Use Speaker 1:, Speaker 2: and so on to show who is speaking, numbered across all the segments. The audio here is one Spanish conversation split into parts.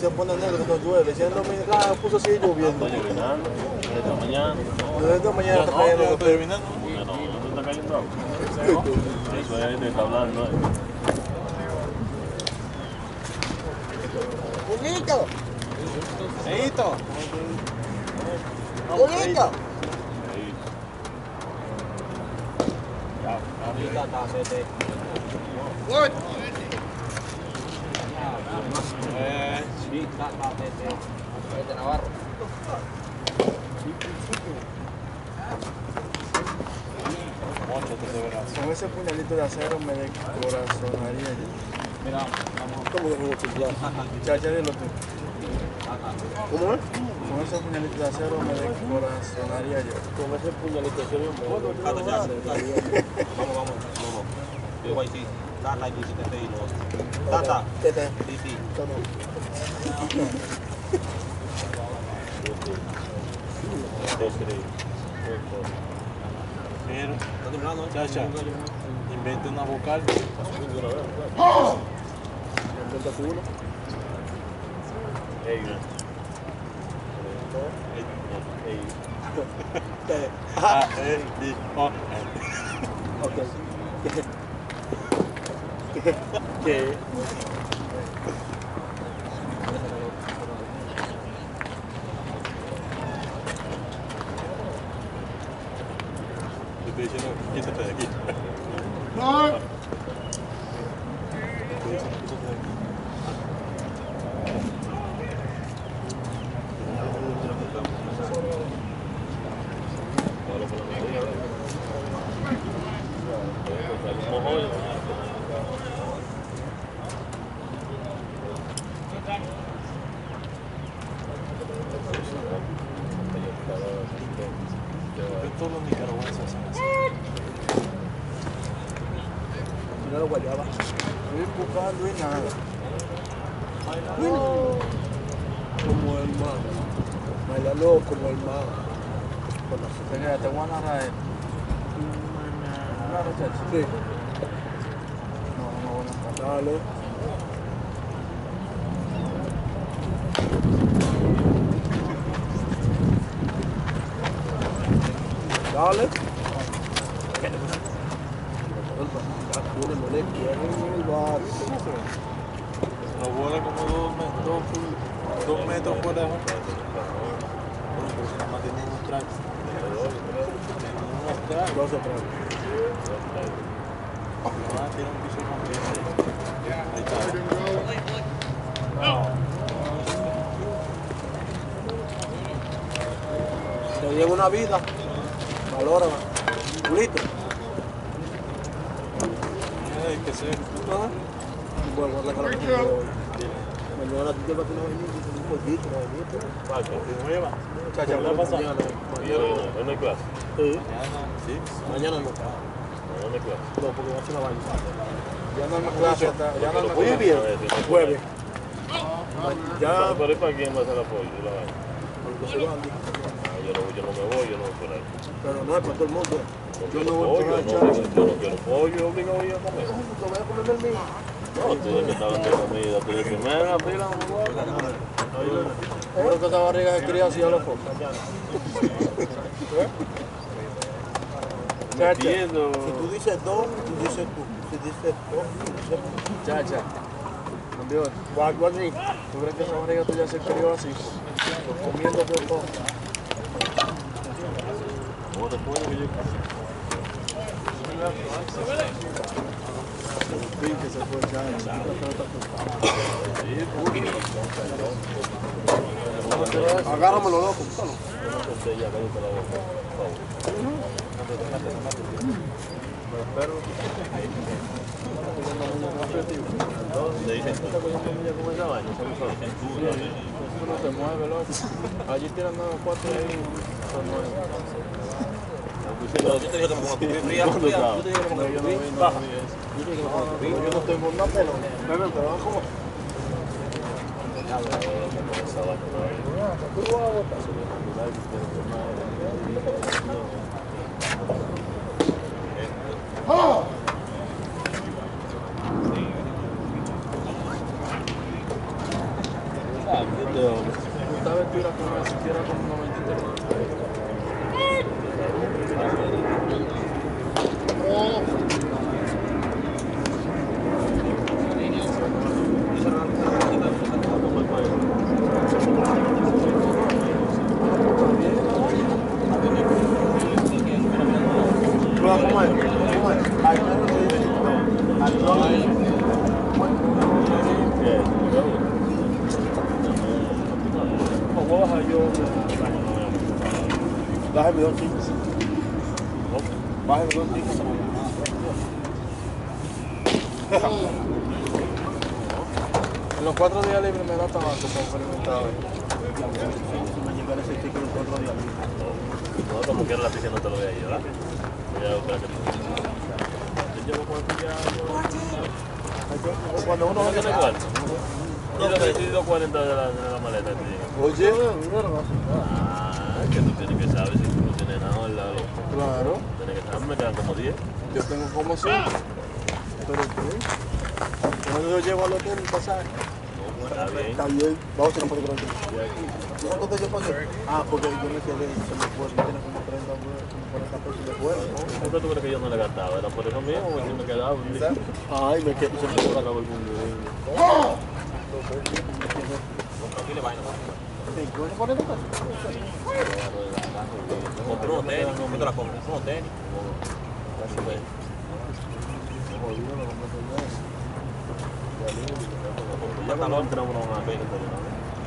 Speaker 1: se pone negro, no llueve. Si en Dominicana puso así lloviendo.
Speaker 2: Está llovinando, esta mañana.
Speaker 1: Desde esta mañana está
Speaker 3: no,
Speaker 1: cayendo.
Speaker 3: ya está terminando.
Speaker 2: Bueno, no está cayendo agua. Eso es está hablando. ¿eh?
Speaker 1: Julito,
Speaker 3: Eito.
Speaker 1: Julito.
Speaker 2: Ahí.
Speaker 3: Eh, móntate de verdad.
Speaker 1: Con ese puñalito de acero me descorazonaría yo.
Speaker 3: Mira,
Speaker 1: ¿Cómo que con Chacha, dilo tú. ¿Cómo es? Con ese puñalito de acero me descorazonaría yo.
Speaker 2: Con ese puñalito de acero, me-
Speaker 4: Tata, ya, Vamos, vamos, vamos. Yo voy sí. Tata, y si te estoy no. Tata,
Speaker 1: ¿Qué te?
Speaker 4: sí, sí.
Speaker 2: Dos, tres.
Speaker 3: pero,
Speaker 4: ¿Estás temblando? eh?
Speaker 3: chacha, invente una vocal.
Speaker 2: Ey, no. Ey.
Speaker 3: Ah, eh, di, oh.
Speaker 1: ¿Qué?
Speaker 3: Te estoy diciendo, quítate de aquí. ¿Por qué todos los nicaragüenses hacen así?
Speaker 1: Primero guayaba. Estoy buscando y nada. Como el mar. Bailalo como el mar. Mira, te voy a narrar. No le quieren el bar.
Speaker 3: La bola como dos, dos, dos metros fuera de home. Bueno, nada más tienen unos tracks. Tienen unos tracks.
Speaker 1: Tres.
Speaker 3: Ah, tiene un piso completo. Ahí está.
Speaker 1: Lleva una vida. Julito.
Speaker 3: Que.
Speaker 1: Bueno, la próxima vez voy. Mañana tú te vas a tener un poquito, un poquito.
Speaker 2: Vale, nueva.
Speaker 1: Chacha,
Speaker 2: ¿Qué le pasa?
Speaker 1: mañana.
Speaker 2: No, no hay clase.
Speaker 1: Sí.
Speaker 3: Mañana, sí.
Speaker 1: Mañana no.
Speaker 2: No, no hay clase.
Speaker 1: No, porque va a ser la vaina. Ya no hay más clase hasta. Ya no hay más clase. Jueves. Ya.
Speaker 2: ¿Pero para quién va a ser la vaina.
Speaker 1: Porque se van.
Speaker 2: Ah, Yo no, yo no me voy, yo no voy por ahí.
Speaker 1: Pero no es para todo el mundo.
Speaker 2: No
Speaker 1: Yo
Speaker 2: quiero
Speaker 1: no voy
Speaker 2: pollo,
Speaker 1: a
Speaker 2: no,
Speaker 1: echar.
Speaker 2: yo no quiero pollo, obligado a ir a comer.
Speaker 1: Te voy a comer el mío.
Speaker 2: No, tú de que estaban de comida, tú de primera fila, no.
Speaker 1: Yo creo que esa barriga se cría así a los focos. Chacha, si tú dices dos, tú dices tú. Si dices dos, tú dices tú. Chacha. Cambió. Guau, guau, sí. ¿Tú crees que esa barriga tuya se crió así?
Speaker 2: ¿Cómo
Speaker 1: se. Agárramelo, loco. búscalo.
Speaker 2: no. Le dicen, ¿tú estás cogiendo niña como esa vaina? ¿Sabes
Speaker 1: se mueve, loco. Allí tiran nueve, cuatro ahí. Son nueve.
Speaker 4: Yo te dije que me ponga tu fría,
Speaker 2: ¿Cuándo
Speaker 4: fría.
Speaker 2: estaba?
Speaker 4: Yo te dije que me ponga
Speaker 1: Yo
Speaker 4: tu
Speaker 1: no
Speaker 4: fría.
Speaker 1: Yo estoy nada, pero. Beben, pero
Speaker 2: vaina.
Speaker 5: puedo bajar yo.
Speaker 1: Dos
Speaker 5: En los cuatro días libres me da tabaco para experimentar.
Speaker 2: No, como la piscina no te lo voy a llevar. Yo.
Speaker 1: Cuando uno
Speaker 2: va a 140 de la, de la maleta, tío.
Speaker 1: Oye,
Speaker 2: Ah, es que tú tienes que saber si tú no tienes nada al lado.
Speaker 5: Claro.
Speaker 2: Tienes que saber, me quedan como 10.
Speaker 5: Yo tengo como 5. Ah.
Speaker 1: Pero qué? ¿Cómo yo llevo al hotel el pasaje?
Speaker 2: No, está bien.
Speaker 1: Está bien. Vamos a hacer un poco de ¿Cuánto yo pagué? Ah, porque yo me quedé, se me fue, tiene como 30 40
Speaker 2: ¿Por qué tú crees que yo no le gastaba? ¿Era por eso mismo? Porque yo me quedaba.
Speaker 1: Ay, me quedé, se me fue la cabeza.
Speaker 4: Compré unos tenis. ¿Qué te la compras? Unos tenis.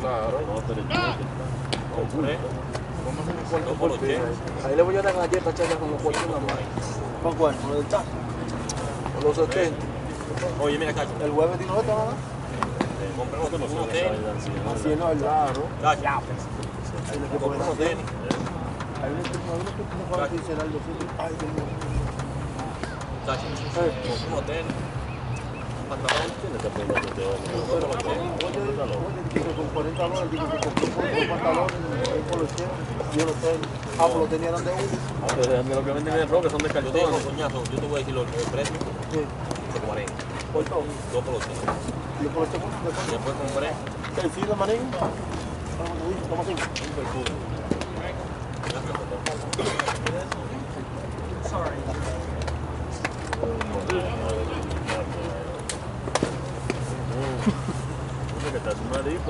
Speaker 5: Claro.
Speaker 4: Compré.
Speaker 5: Ahí le voy a dar galletas los cuartos en la mano.
Speaker 1: ¿Con cuál? ¿Con el chat?
Speaker 5: Con los 70.
Speaker 4: Oye, mira.
Speaker 1: El jueves 19 te van a dar.
Speaker 4: Compré unos unos tenis.
Speaker 1: Así no.
Speaker 4: Chacho.
Speaker 1: Hay que poner
Speaker 4: unos tenis.
Speaker 1: Hay unos que unos no a los. Ay, Dios mío.
Speaker 4: Unos tenis. Un pantalón.
Speaker 2: Tienes que aprender que te va
Speaker 1: Pero, oye, oye, digo, con 40 dólares, digo, que compré por dos pantalones, un polo y unos tenis. Ah, pues los tenis eran de uno.
Speaker 2: Lo que venden en el rock son de
Speaker 4: Yo te yo voy a decir los el precio
Speaker 1: Sí,
Speaker 4: de 40.
Speaker 1: por todo.
Speaker 4: Dos por los tenis. Compré.
Speaker 1: el sí. Toma cinco.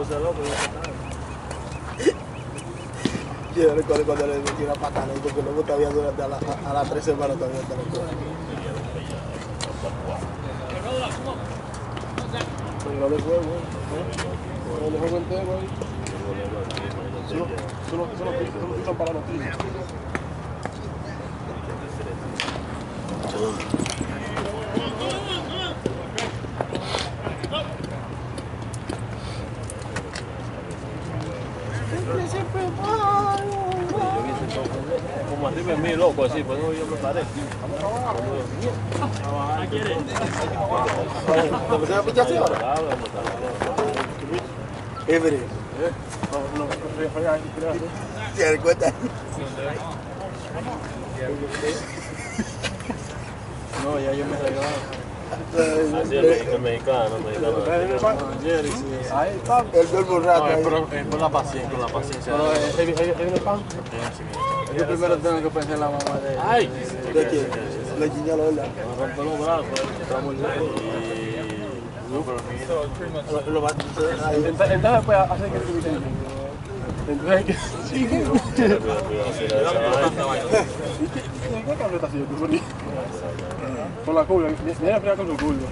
Speaker 2: Ese loco.
Speaker 1: Yo recuerdo cuando le metí una patada y porque luego todavía durante a, la, a, a las tres semanas todavía está loco. No le juego. No le juego entero. Solo, solo, solo, para los tiros.
Speaker 2: Como arriba de mí, loco, así, pues no yo me paré.
Speaker 1: ¿Te empecé a pichar así ahora? No, no, ¿Te das cuenta?
Speaker 5: No, ya yo me regalaba.
Speaker 2: Así es, el mexicano, el mexicano.
Speaker 5: Sí.
Speaker 1: Ahí, el verbo rato ahí.
Speaker 5: es por la paciencia, con la paciencia.
Speaker 1: Pero, ¿eh, ¿eh, eh, eh, el pan?
Speaker 5: Yo primero tengo que pensar en la mamá de
Speaker 2: ¡Ay!
Speaker 1: ¿De quién? Le guiñalo, ¿verdad?
Speaker 2: Me rompe los brazos, estamos
Speaker 5: No, pero mira.
Speaker 1: Lo- lo va- ahí.
Speaker 5: Entonces, pues, hace que tú. Entonces, que. Sí, ¿qué? ¿Qué cabrón está haciendo tú, Bonnie? Con la curva. Mira la con su curva.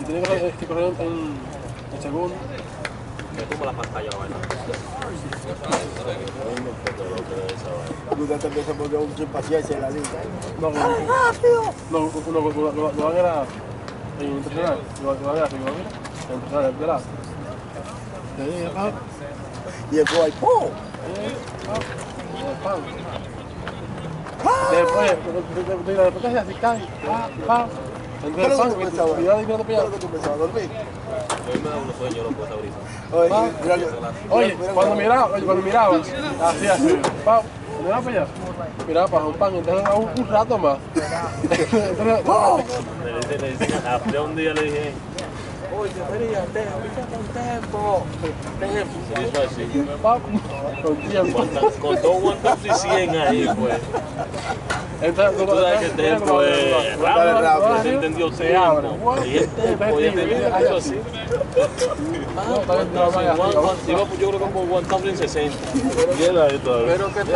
Speaker 5: Y tiene que correr- que correr en, en segundo.
Speaker 4: Me tumba la pantalla la vaina.
Speaker 1: A poner un sin paciencia en la línea.
Speaker 5: No, no, no, no, no, no, no, van a en internacional, no van a era en internacional, ¿verdad?
Speaker 1: Y después ahí, ¡pum!
Speaker 5: Después, de la después así cae, pa, pa.
Speaker 1: ¿Qué
Speaker 5: Entonces,
Speaker 1: es lo
Speaker 5: pan, cuidado y mira
Speaker 1: ¿Qué es lo que tú pensabas? ¿Dormir?
Speaker 4: Hoy me da unos sueños loco esa brisa.
Speaker 1: Oye, mira, mira,
Speaker 5: Oye,
Speaker 1: mira,
Speaker 5: cuando
Speaker 1: mira,
Speaker 5: miraba, cuando miraba, así, así,
Speaker 6: Mira para allá. Mira, para un pan, entonces un, un rato más. Entonces, ¡oh!
Speaker 2: Le dicen, le Fred un día le dije, oye, María, déjame un tempo. Tempo. Y hizo así.
Speaker 6: Con tiempo.
Speaker 2: Con, con dos guantes y 100 ahí, pues.
Speaker 6: Entonces,
Speaker 2: Tú sabes que el tempo es rápido. Se entendió tiempo. Y el tempo, y el tempo así. Ah, pues, yo creo que como Juan Thompson 60. Y él ahí todavía.
Speaker 6: Pero que te